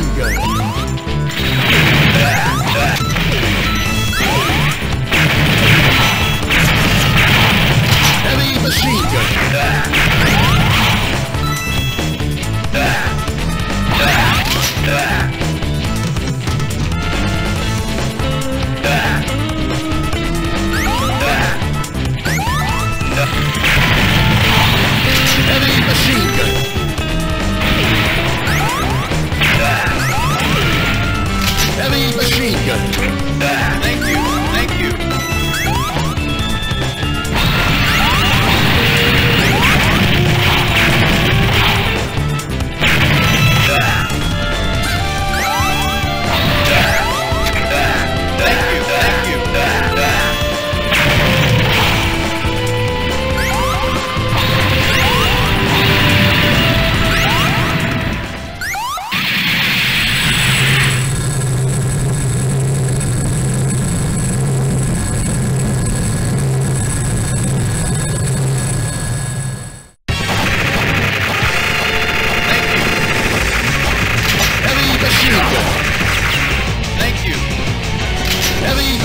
Bingo.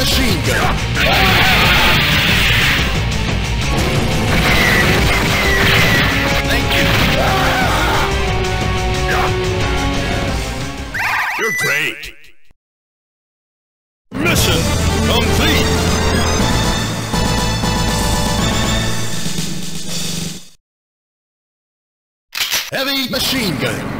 machine gun. Thank you. You're great! Mission complete! Heavy machine gun!